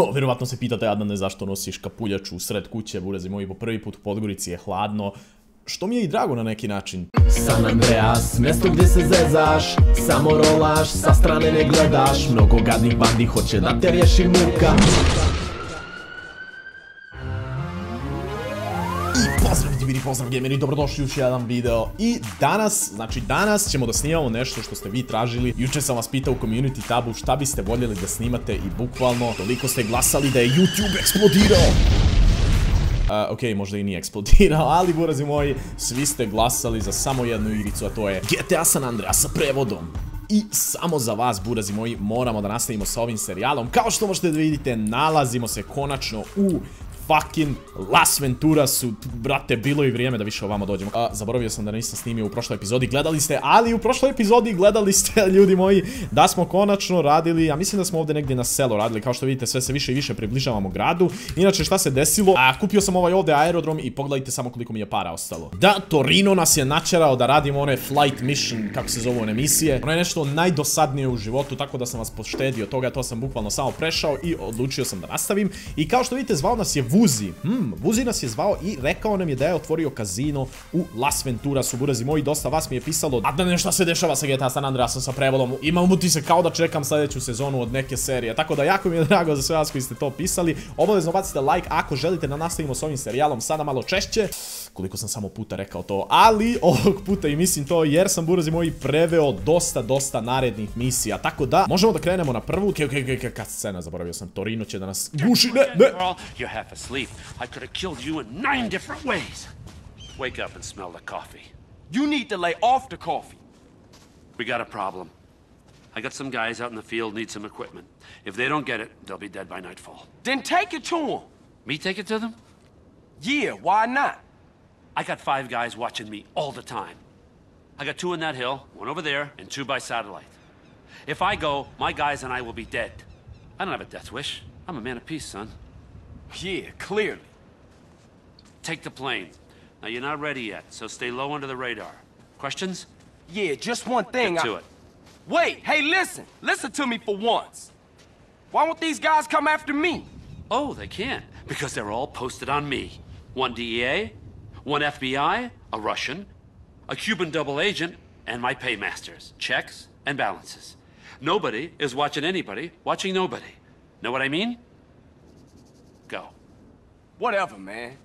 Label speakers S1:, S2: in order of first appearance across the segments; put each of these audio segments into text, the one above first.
S1: Vjerovatno se pitate Adnane zašto nosiš kapuljaču u sred kuće, burazi moji po prvi put u Podgorici je hladno. Što mi je i drago na neki način.
S2: San Andreas, mjesto gdje se zezaš Samo rolaš, sa strane ne gledaš Mnogo gadnih bandi hoće da te riješi muka
S1: I pozdrav divini, pozdrav gameri, dobrodošli u još jedan video I danas, znači danas ćemo da snimamo nešto što ste vi tražili Juče sam vas pitao u community tabu šta biste voljeli da snimate i bukvalno toliko ste glasali da je YouTube eksplodirao ok, možda i nije eksplodirao, ali burazi moji, svi ste glasali za samo jednu igricu, a to je GTA San Andreas sa prevodom. I samo za vas, burazi moji, moramo da nastavimo sa ovim serijalom. Kao što možete da vidite, nalazimo se konačno u fucking Las Venturasu, brate, bilo je vrijeme da više ovamo dođemo. A, zaboravio sam da nisam snimio u prošloj epizodi, gledali ste, ali u prošloj epizodi gledali ste, ljudi moji, da smo konačno radili, ja mislim da smo ovdje negdje na selo radili, kao što vidite, sve se više i više približavamo gradu. Inače, šta se desilo? A, kupio sam ovaj ovdje aerodrom i pogledajte samo koliko mi je para ostalo. Da, Torino nas je načerao da radimo one flight mission, kako se zovu one misije. Ono je nešto najdosadnije u životu, tako da sam vas poštedio toga, to sam bukvalno samo prešao i odlučio sam da nastavim. I kao što vidite, zvao nas je Vuzi. Hmm, Vuzi nas je zvao i rekao nam je da je otvorio kazino u Las Venturasu. Burazi moji, dosta vas mi je pisalo a da nešto se dešava sa GTA San Andreasom sa prevodom. Imam utisak kao da čekam sljedeću sezonu od neke serije. Tako da jako mi je drago za sve vas koji ste to pisali. Obavezno bacite like ako želite da nastavimo s ovim serijalom sada malo češće. Koliko sam samo puta rekao to, ali ovog puta i mislim to jer sam burazi moji preveo dosta, dosta narednih misija. Tako da, možemo da krenemo na prvu. Okej, okej, okej, kad scena, zaboravio sam. Torino će da nas guši, ne, ne.
S3: You're half asleep. I could have killed you in nine different ways. Wake up and smell the coffee.
S4: You need to lay off the coffee.
S3: We got a problem. I got some guys out in the field need some equipment. If they don't get it, they'll be dead by nightfall.
S4: Then take it to them.
S3: Me take it to them?
S4: Yeah, why not?
S3: I got five guys watching me all the time. I got two in that hill, one over there, and two by satellite. If I go, my guys and I will be dead. I don't have a death wish. I'm a man of peace, son.
S4: Yeah, clearly.
S3: Take the plane. Now, you're not ready yet, so stay low under the radar. Questions?
S4: Yeah, just one thing.
S3: Get to
S4: I-
S3: it.
S4: Wait, hey, listen. Listen to me for once. Why won't these guys come after me?
S3: Oh, they can't, because they're all posted on me. One DEA, one FBI, a Russian, a Cuban double agent, and my paymasters. Checks and balances. Nobody is watching anybody, watching nobody. Know what I mean? Go.
S4: Whatever, man.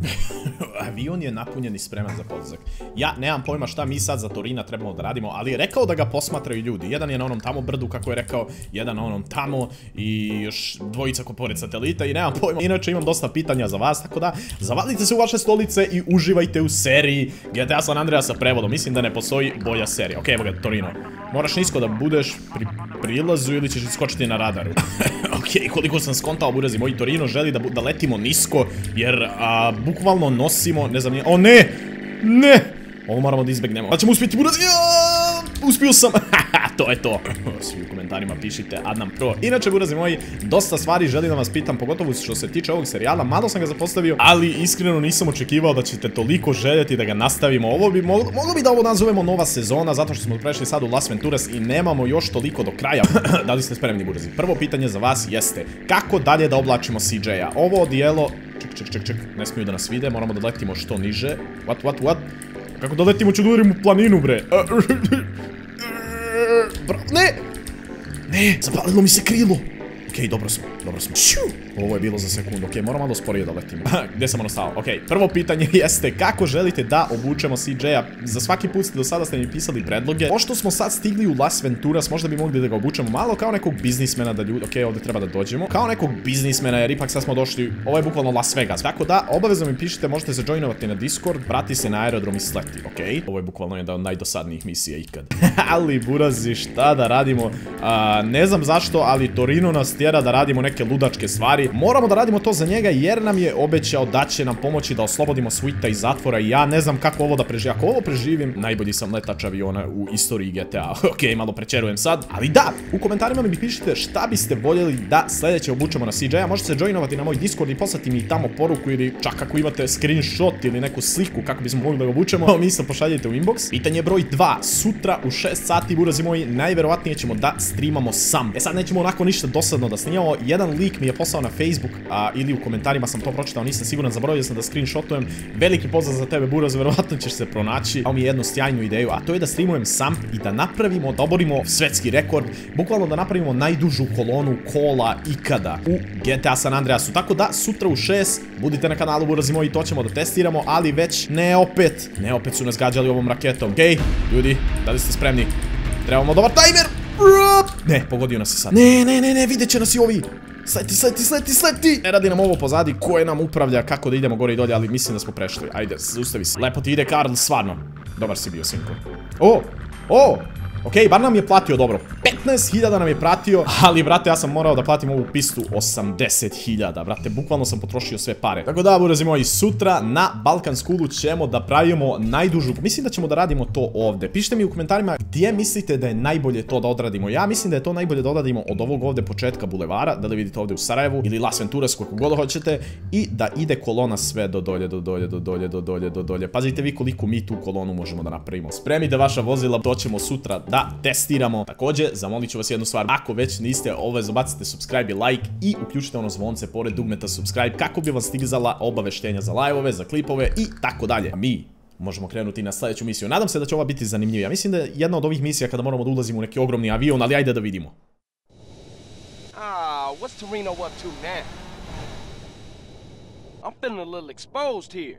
S1: Avion je napunjen i spreman za polazak. Ja nemam pojma šta mi sad za Torina trebamo da radimo, ali je rekao da ga posmatraju ljudi. Jedan je na onom tamo brdu, kako je rekao, jedan na onom tamo i još dvojica ko pored satelita i nemam pojma. Inače imam dosta pitanja za vas, tako da zavalite se u vaše stolice i uživajte u seriji GTA San Andreas sa prevodom. Mislim da ne postoji bolja serija. Ok, evo ga, Torino. Moraš nisko da budeš pri prilazu ili ćeš iskočiti na radaru. ok, koliko sam skontao, burazi, moj Torino želi da, letimo nisko, jer bukvalno nosimo, ne znam, nije- o ne, ne, ovo moramo da izbegnemo. Da ćemo uspjeti, burazi, uspio sam, to je to. Komentarima pišite Adnan Pro. Inače, burazi moji, dosta stvari želim da vas pitam, pogotovo što se tiče ovog serijala, malo sam ga zapostavio, ali iskreno nisam očekivao da ćete toliko željeti da ga nastavimo. Ovo bi, moglo, bi da ovo nazovemo nova sezona, zato što smo prešli sad u Las Venturas i nemamo još toliko do kraja. da li ste spremni, burazi? Prvo pitanje za vas jeste, kako dalje da oblačimo CJ-a? Ovo odijelo... Ček, ček, ček, ček, ne smiju da nas vide, moramo da letimo što niže. What, what, what? Kako da letimo, ću da udarim u planinu, bre. Ne! Ne, zapalilo mi se krilo. Okej, dobro smo, dobro smo. Ovo je bilo za sekundu, okej, moram malo sporije da letimo. Gdje sam ono stao? Okej, prvo pitanje jeste kako želite da obučemo CJ-a? Za svaki put ste do sada ste mi pisali predloge. Pošto smo sad stigli u Las Venturas, možda bi mogli da ga obučemo malo kao nekog biznismena da ljudi... Okej, ovdje treba da dođemo. Kao nekog biznismena, jer ipak sad smo došli... Ovo je bukvalno Las Vegas. Tako da, obavezno mi pišite, možete se joinovati na Discord, prati se na aerodrom i sleti, okej? Ovo je bukvalno jedna od najdosadnijih misija ikad. ali, burazi, šta da radimo? A, ne znam zašto, ali Torino nas tjera da radimo neke ludačke stvari. moramo da radimo to za njega jer nam je obećao da će nam pomoći da oslobodimo Sweeta iz zatvora i ja ne znam kako ovo da preživim. Ako ovo preživim, najbolji sam letač aviona u istoriji GTA. ok, malo prečerujem sad. Ali da, u komentarima mi pišite šta biste voljeli da sljedeće obučemo na CJ-a. Možete se joinovati na moj Discord i poslati mi tamo poruku ili čak ako imate screenshot ili neku sliku kako bismo mogli da ga obučemo, mi isto pošaljite u inbox. Pitanje broj 2. Sutra u 6 sati, burazi moji, najverovatnije ćemo da streamamo sam. E sad nećemo onako ništa dosadno da snimamo. Jedan lik mi je poslao na Facebook a, ili u komentarima sam to pročitao, nisam siguran, zaboravio sam da screenshotujem. Veliki pozdrav za tebe, Buraz, verovatno ćeš se pronaći. Dao mi je jednu sjajnu ideju, a to je da streamujem sam i da napravimo, da oborimo svetski rekord, bukvalno da napravimo najdužu kolonu kola ikada u GTA San Andreasu. Tako da, sutra u 6, budite na kanalu Burazi moji, to ćemo da testiramo, ali već ne opet. Ne opet su nas gađali ovom raketom. Okej, ljudi, da li ste spremni? Trebamo dobar tajmer! Ne, pogodio nas je sad. Ne, ne, ne, ne, vidjet će nas i ovi. Sleti, sleti, sleti, sleti! Ne radi nam ovo pozadi, koje nam upravlja, kako da idemo gore i dolje, ali mislim da smo prešli. Ajde, zaustavi se. Lepo ti ide, Karl, stvarno. Dobar si bio, sinko. O! O! Okej, bar nam je platio dobro. 15.000 nam je pratio, ali brate, ja sam morao da platim ovu pistu 80.000, brate, bukvalno sam potrošio sve pare. Tako da, burazi moji, sutra na Balkan Schoolu ćemo da pravimo najdužu, mislim da ćemo da radimo to ovde. Pišite mi u komentarima gdje mislite da je najbolje to da odradimo. Ja mislim da je to najbolje da odradimo od ovog ovde početka bulevara, da li vidite ovde u Sarajevu, ili Las Venturas, kako god hoćete, i da ide kolona sve do dolje, do dolje, do dolje, do dolje, do dolje. Pazite vi koliko mi tu kolonu možemo da napravimo. Spremite vaša vozila, to ćemo sutra da testiramo. Također, zamolit ću vas jednu stvar, ako već niste, ovo zabacite subscribe i like i uključite ono zvonce pored dugmeta subscribe kako bi vam stigzala obaveštenja za live-ove, za klipove i tako dalje. Mi možemo krenuti na sljedeću misiju. Nadam se da će ova biti zanimljivija. Mislim da je jedna od ovih misija kada moramo da ulazimo u neki ogromni avion, ali ajde da vidimo.
S4: Ah, what's Torino up to? I'm feeling a little exposed here.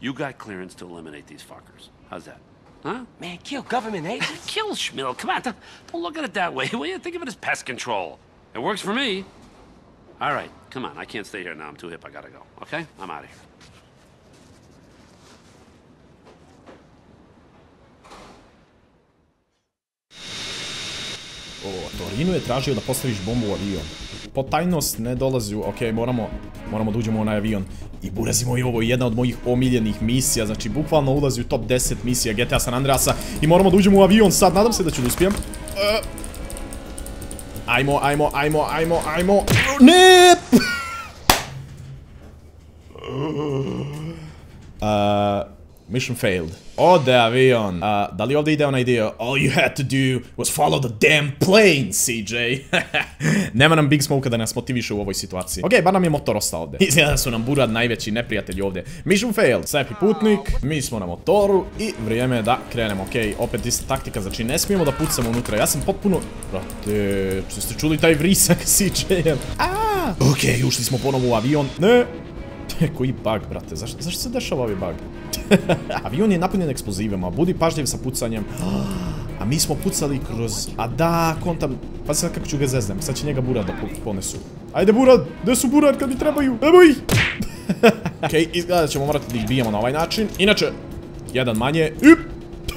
S3: You got clearance to eliminate these fuckers. How's that? Huh?
S4: Man, kill government agents?
S3: Kill Schmill. Come on, don't, don't look at it that way, will you? Think of it as pest control. It works for me. All right, come on. I can't stay here now. I'm too hip. I gotta go. Okay? I'm out of here.
S1: O, Torinu je tražio da postaviš bombu u avion. Po tajnost ne dolazi u... Ok, moramo, moramo da uđemo u onaj avion. I burazimo i ovo je jedna od mojih omiljenih misija. Znači, bukvalno ulazi u top 10 misija GTA San Andreasa. I moramo da uđemo u avion sad. Nadam se da ću da uspijem. E, Ajmo, ajmo, ajmo, ajmo, ajmo. Ne! Uh, mission failed. Ode avion. Uh, da li ovdje ide onaj dio? All you had to do was follow the damn plane, CJ. Nema nam Big Smoke da nas motiviše u ovoj situaciji. Ok, bar nam je motor ostao ovdje. Izgleda da su nam Burad najveći neprijatelji ovdje. Mission failed. Sapi putnik. Mi smo na motoru i vrijeme je da krenemo. Ok, opet ista taktika. Znači ne smijemo da pucamo unutra. Ja sam potpuno... Brate, ste čuli taj vrisak CJ-em? Ok, ušli smo ponovo u avion. Ne, Koji bug, brate? Zašto, zašto se dešava ovaj bug? Avion je napunjen eksplozivima, budi pažljiv sa pucanjem. A mi smo pucali kroz... A da, kontam... Pa sad kako ću ga zezdem, sad će njega Burad da ponesu. Ajde Burad, gdje su Burad kad mi trebaju? Evo ih! Okej, izgleda da ćemo morati da ih bijemo na ovaj način. Inače, jedan manje. Up!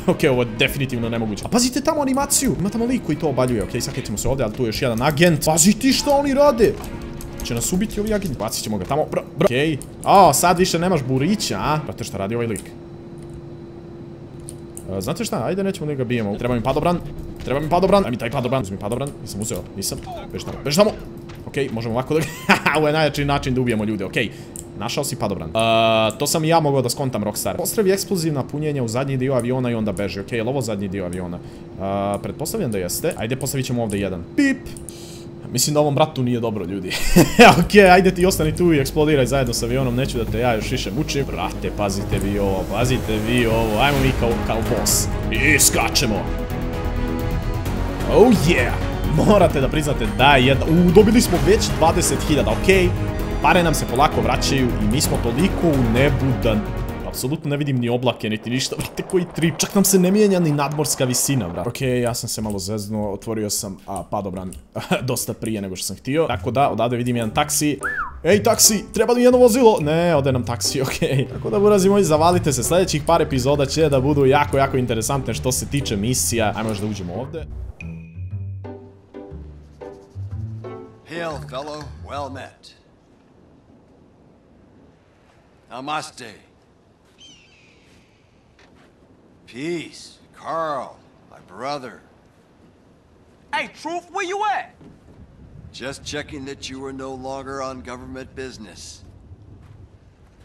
S1: ok, ovo je definitivno nemoguće. A pazite tamo animaciju. Ima tamo lik koji to obaljuje. Ok, sakrećemo se ovdje, ali tu je još jedan agent. Pazi ti šta oni rade. Će nas ubiti ovi agenti. Bacit ćemo ga tamo. Bro, bro. Okej. O, sad više nemaš burića, a? Brate, šta radi ovaj lik? E, Znate šta, ajde nećemo da ga bijemo. Treba mi padobran. Treba mi padobran. Daj mi taj padobran. Uzmi padobran. Nisam uzeo. Nisam. Beži tamo. Beži tamo. Okej, možemo ovako da... Ovo je najjači način da ubijemo ljude. Okej. Našao si padobran. E, to sam i ja mogao da skontam, Rockstar. Postravi eksplozivna punjenja u zadnji dio aviona i onda beži. Okej, li ovo zadnji dio aviona? E, pretpostavljam da jeste. Ajde, postavit ćemo ovdje jedan. Pip! Mislim da ovom bratu nije dobro, ljudi. Okej, ajde ti ostani tu i eksplodiraj zajedno s avionom, neću da te ja još više mučim. Brate, pazite vi ovo, pazite vi ovo, ajmo mi kao, kao boss. I skačemo. Oh yeah! Morate da priznate da je. Uuu, dobili smo već 20.000, okej. Pare nam se polako vraćaju i mi smo toliko u nebu da... Apsolutno ne vidim ni oblake, niti ništa, brate, koji trip. Čak nam se ne mijenja ni nadmorska visina, brate. Okej, ja sam se malo zeznuo, otvorio sam a, padobran dosta prije nego što sam htio. Tako da, odavde vidim jedan taksi. Ej, taksi, treba li jedno vozilo? Ne, ode nam taksi, okej. Tako da, burazi moji, zavalite se. Sljedećih par epizoda će da budu jako, jako interesantne što se tiče misija. Ajmo još da uđemo ovde.
S5: Hail, fellow. Well met. Namaste. Peace, Carl, my brother.
S4: Hey, Truth, where you at?
S5: Just checking that you were no longer on government business.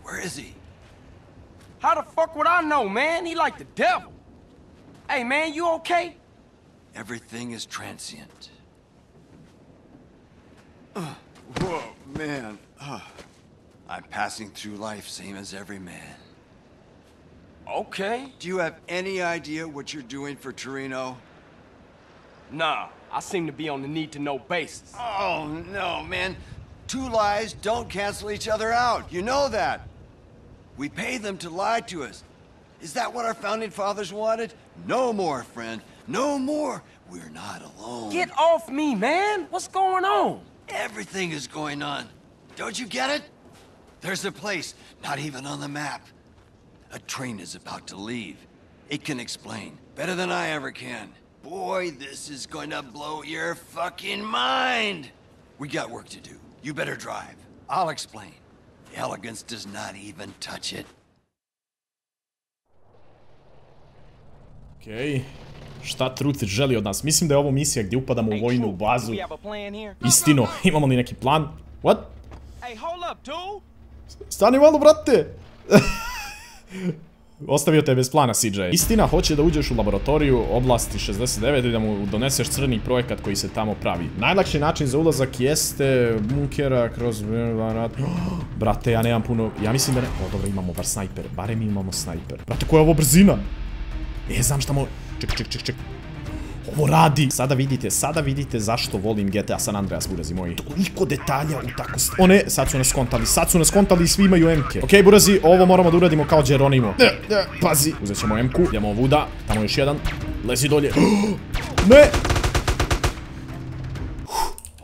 S5: Where is he?
S4: How the fuck would I know, man? He like the devil. Hey, man, you okay?
S5: Everything is transient. Ugh, whoa, man. Ugh. I'm passing through life same as every man.
S4: Okay.
S5: Do you have any idea what you're doing for Torino?
S4: Nah, I seem to be on the need-to-know basis.
S5: Oh, no, man. Two lies don't cancel each other out. You know that. We pay them to lie to us. Is that what our founding fathers wanted? No more, friend. No more. We're not alone.
S4: Get off me, man! What's going on?
S5: Everything is going on. Don't you get it? There's a place not even on the map. A train is about to leave. It can explain better than I ever can. Boy, this is going to blow your fucking mind. We got work to do. You better drive. I'll explain. The elegance does not even touch it.
S1: Okej. Šta Truth želi od nas? Mislim da je ovo misija gdje upadamo u vojnu bazu. Istino, imamo li neki plan? What?
S4: Hey, hold up, dude!
S1: Stani malo, brate! Ostavio te bez plana, CJ. Istina, hoće da uđeš u laboratoriju oblasti 69 i da mu doneseš crni projekat koji se tamo pravi. Najlakši način za ulazak jeste bunkera kroz... Brate, ja nemam puno... Ja mislim da ne... O, dobro, imamo bar snajper. Barem imamo snajper. Brate, koja je ovo brzina? E, znam šta mo... Ček, ček, ček, ček. Ovo radi! Sada vidite, sada vidite zašto volim GTA San Andreas, burazi moji. Toliko detalja u tako... st- O ne, sad su nas kontali, sad su nas kontali i svi imaju M-ke. Okej, burazi, ovo moramo da uradimo kao Geronimo. Ne, ne, pazi. Uzet ćemo M-ku, idemo ovuda, tamo još jedan. Lezi dolje. Ne!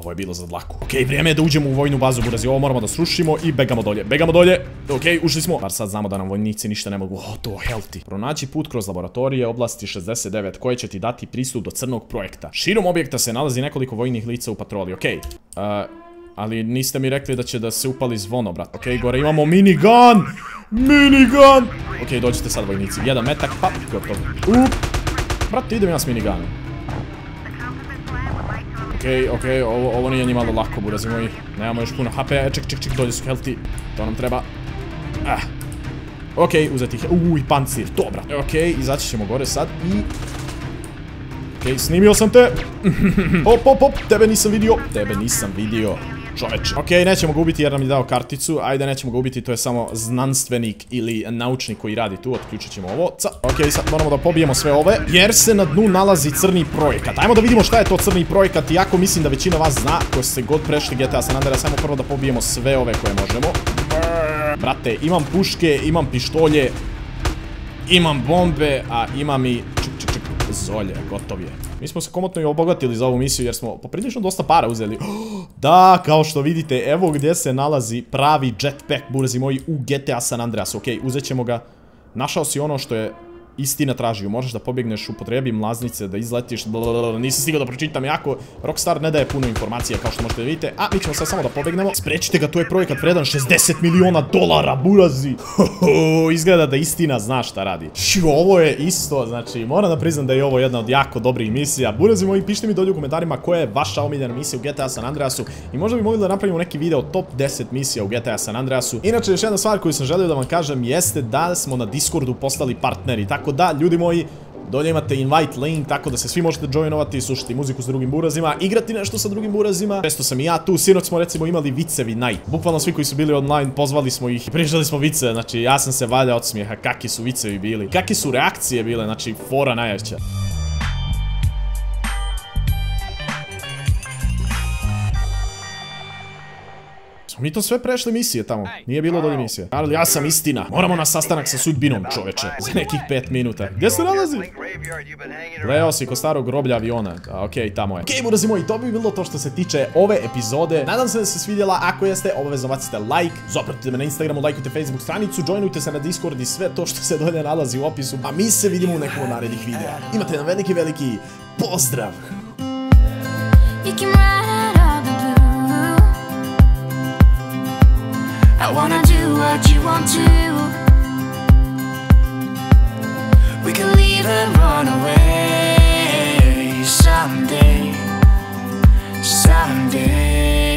S1: Ovo je bilo za dlaku. Okej, vrijeme je da uđemo u vojnu bazu, burazi. Ovo moramo da srušimo i begamo dolje. Begamo dolje. Okej, ušli smo. Bar sad znamo da nam vojnici ništa ne mogu. O, to healthy. Pronaći put kroz laboratorije oblasti 69 koje će ti dati pristup do crnog projekta. Širom objekta se nalazi nekoliko vojnih lica u patroli. Okej. Uh, ali niste mi rekli da će da se upali zvono, brat. Okej, gore imamo minigun! Minigun! Okej, dođite sad vojnici. Jedan metak, pa, gotovo. Up! Brate, idem ja s minigunom. Okej, okej, ovo, ovo nije ni malo lako, burazi moji. Nemamo još puno HP, e, ček, ček, ček, dolje su healthy. To nam treba. Ah. Okej, uzeti ih. I pancir, dobra. Okej, izaći ćemo gore sad i... Okej, snimio sam te. Op, op, op, tebe nisam vidio. Tebe nisam vidio. Čoveče. Okej, nećemo ga ubiti jer nam je dao karticu. Ajde, nećemo ga ubiti, to je samo znanstvenik ili naučnik koji radi tu. Otključit ćemo ovo. Okej, sad moramo da pobijemo sve ove. Jer se na dnu nalazi crni projekat. Ajmo da vidimo šta je to crni projekat. Iako mislim da većina vas zna, ko ste god prešli GTA San Andreas, ajmo prvo da pobijemo sve ove koje možemo. Brate, imam puške, imam pištolje, imam bombe, a imam i... Zolje, gotov je. Mi smo se komotno i obogatili za ovu misiju jer smo poprilično dosta para uzeli. Da, kao što vidite, evo gdje se nalazi pravi jetpack, burzi moji, u GTA San Andreas. Ok, uzet ćemo ga. Našao si ono što je istina traži, možeš da pobjegneš, upotrebi mlaznice, da izletiš, blablabla, nisam stigao da pročitam jako, Rockstar ne daje puno informacije kao što možete vidjeti, a mi ćemo sad samo da pobjegnemo, sprečite ga, to je projekat vredan 60 miliona dolara, burazi, Hoho, izgleda da istina zna šta radi. Ši, ovo je isto, znači, moram da priznam da je ovo jedna od jako dobrih misija, burazi moji, pišite mi dolje u komentarima koja je vaša omiljena misija u GTA San Andreasu. I možda bi mogli da napravimo neki video top 10 misija u GTA San Andreasu. Inače, još jedna stvar koju sam želio da vam kažem jeste da smo na Discordu postali partneri, tako da, ljudi moji, Dolje imate invite link, tako da se svi možete joinovati, slušati muziku s drugim burazima, igrati nešto sa drugim burazima. Često sam i ja tu, sinoć smo recimo imali vicevi night. Bukvalno svi koji su bili online, pozvali smo ih i pričali smo vice, znači ja sam se valjao od smijeha, kakvi su vicevi bili. Kakve su reakcije bile, znači fora najjača. Smo mi to sve prešli misije tamo. Nije bilo dolje misije. Ali ja sam istina. Moramo na sastanak sa sudbinom, čoveče. Za nekih 5 minuta. Gdje se nalazi? Leo si ko starog groblja aviona. A, Okej, tamo je. Okej, burazi moji, to bi bilo to što se tiče ove epizode. Nadam se da se svidjela. Ako jeste, obavezno bacite like. Zapratite me na Instagramu, lajkujte Facebook stranicu, joinujte se na Discord i sve to što se dolje nalazi u opisu. A mi se vidimo u nekom narednih videa. Imate jedan veliki, veliki pozdrav!
S6: You can ride I wanna do what you want to. We can leave and run away Someday Someday.